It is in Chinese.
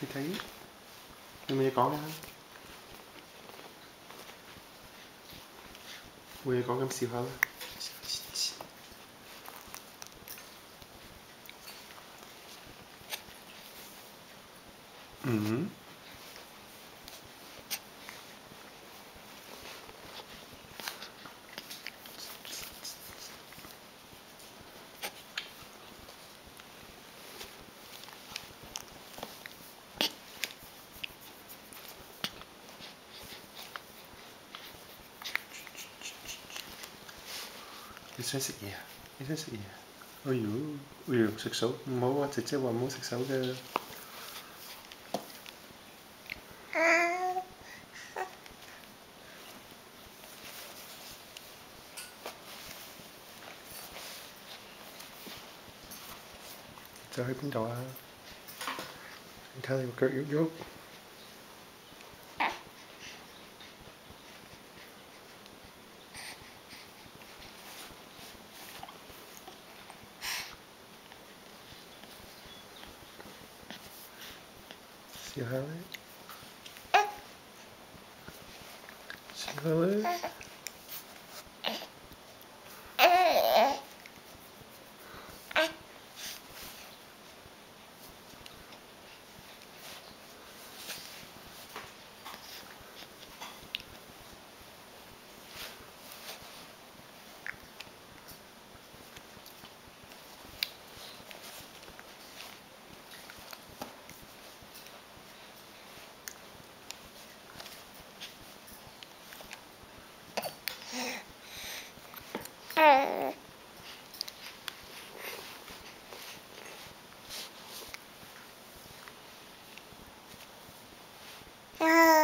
thì thấy nhưng mà có ra mình có ngâm xỉu hơn Mm-hmm. 你想食嘢啊！你想食嘢啊！哎呦，哎好食手，唔好啊！姐姐話唔好食手嘅，就喺邊度啊？你睇下個腳喐喐。Eh. See how it? See? Oh.